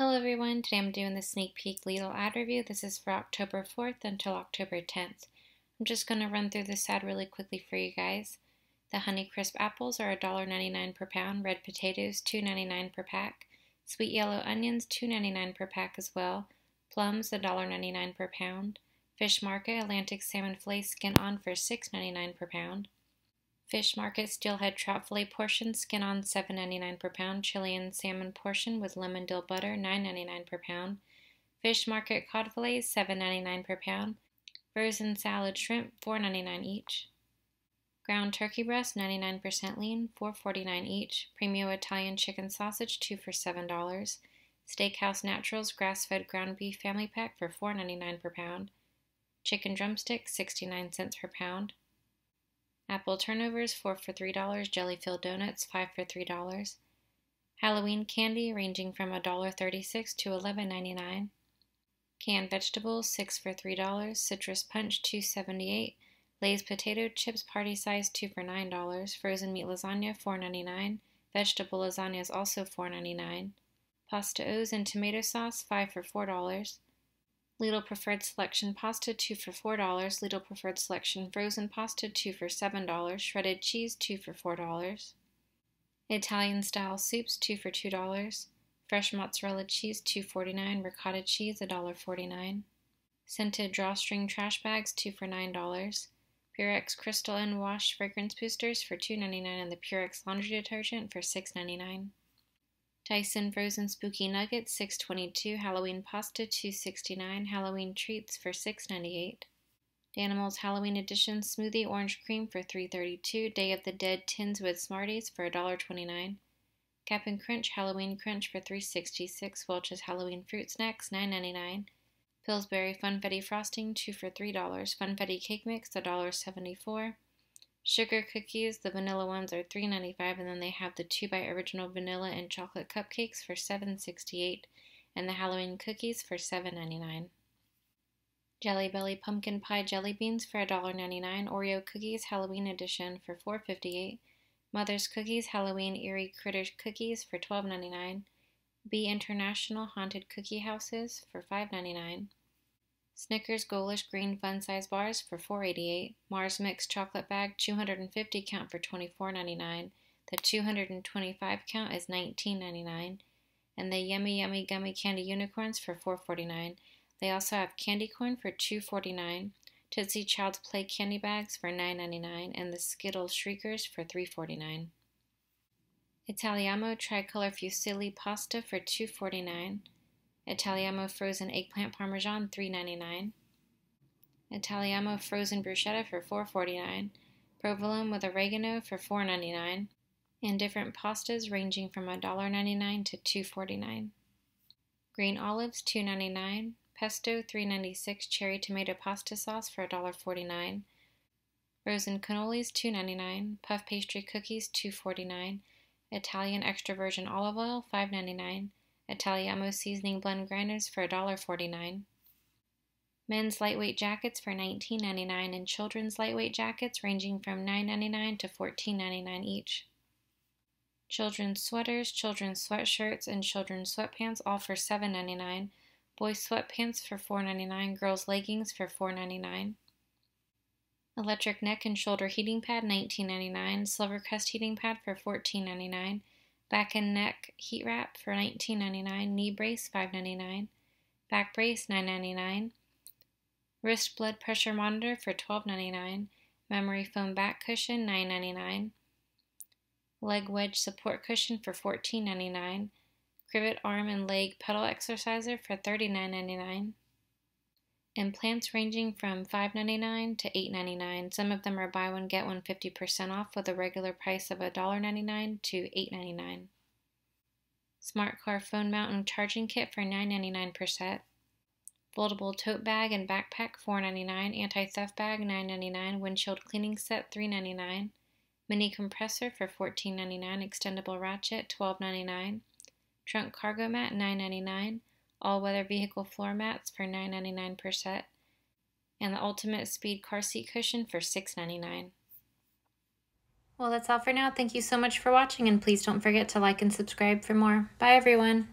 Hello everyone, today I'm doing the sneak peek Lidl ad review. This is for October 4th until October 10th. I'm just going to run through this ad really quickly for you guys. The Honeycrisp apples are $1.99 per pound, red potatoes $2.99 per pack, sweet yellow onions $2.99 per pack as well, plums $1.99 per pound, Fish Market Atlantic salmon fillet skin on for $6.99 per pound, Fish Market Steelhead Trout Fillet portion, skin on $7.99 per pound. Chilean salmon portion with lemon dill butter, $9.99 per pound. Fish Market Cod Fillets, $7.99 per pound. Frozen salad shrimp, $4.99 each. Ground turkey breast, 99% lean, $4.49 each. Premio Italian chicken sausage, 2 for $7. Steakhouse Naturals grass-fed ground beef family pack for $4.99 per pound. Chicken drumstick, 69 cents per pound. Apple turnovers, 4 for $3. Jelly filled donuts, 5 for $3. Halloween candy ranging from $1.36 to $11.99. Canned vegetables, 6 for $3. Citrus punch, $2.78. Lay's potato chips party size, 2 for $9. Frozen meat lasagna, $4.99. Vegetable lasagna is also $4.99. Pasta O's and tomato sauce, 5 for $4. Lidl Preferred Selection pasta 2 for $4, Lidl Preferred Selection frozen pasta 2 for $7, shredded cheese 2 for $4, Italian style soups 2 for $2, fresh mozzarella cheese 2.49, ricotta cheese $1.49, scented drawstring trash bags 2 for $9, Purex Crystal and Wash fragrance boosters for $2.99 and the Purex laundry detergent for $6.99. Tyson frozen spooky nuggets 6.22, Halloween pasta 2.69, Halloween treats for 6.98. Danimals Halloween edition smoothie orange cream for 3.32, Day of the Dead tins with Smarties for $1.29. Cap'n Crunch Halloween Crunch for 3.66, Welch's Halloween fruit snacks 9.99. Pillsbury Funfetti frosting 2 for $3, Funfetti cake mix $1.74. Sugar cookies, the vanilla ones are $3.95, and then they have the 2 by original vanilla and chocolate cupcakes for $7.68, and the Halloween cookies for $7.99. Jelly Belly pumpkin pie jelly beans for $1.99, Oreo cookies Halloween edition for $4.58, Mother's cookies Halloween Eerie Critter cookies for $12.99, B International haunted cookie houses for $5.99. Snickers Ghoulish Green Fun Size Bars for $4.88. Mars Mix Chocolate Bag 250 count for $24.99. The 225 count is $19.99. And the Yummy Yummy Gummy Candy Unicorns for $4.49. They also have candy corn for $2.49. Tootsie Child's Play candy bags for $9.99 and the Skittle Shriekers for $3.49. Italiamo Tricolor Fusilli Pasta for $2.49. Italiamo frozen eggplant parmesan $3.99. Italiamo frozen bruschetta for $4.49. Provolone with oregano for $4.99. And different pastas ranging from $1.99 to $2.49. Green olives $2.99. Pesto $3.96 cherry tomato pasta sauce for $1.49. Frozen cannolis $2.99. Puff pastry cookies $2.49. Italian extra virgin olive oil $5.99. Italiamo seasoning blend grinders for $1.49. Men's lightweight jackets for $19.99 and children's lightweight jackets ranging from $9.99 to $14.99 each. Children's sweaters, children's sweatshirts, and children's sweatpants all for $7.99. Boys sweatpants for $4.99. Girls leggings for $4.99. Electric neck and shoulder heating pad $19.99. Silvercrest heating pad for $14.99. Back and neck heat wrap for $19.99. Knee brace $5.99. Back brace $9.99. Wrist blood pressure monitor for $12.99. Memory foam back cushion $9.99. Leg wedge support cushion for $14.99. Crivit arm and leg pedal exerciser for $39.99 and ranging from $5.99 to $8.99. Some of them are buy one get one 50% off with a regular price of $1.99 to $8.99. Smart car phone mount and charging kit for $9.99 per set. Foldable tote bag and backpack $4.99. Anti-theft bag $9.99. Windshield cleaning set $3.99. Mini compressor for $14.99. Extendable ratchet $12.99. Trunk cargo mat $9.99 all-weather vehicle floor mats for $9.99 per set, and the Ultimate Speed car seat cushion for $6.99. Well, that's all for now. Thank you so much for watching, and please don't forget to like and subscribe for more. Bye, everyone.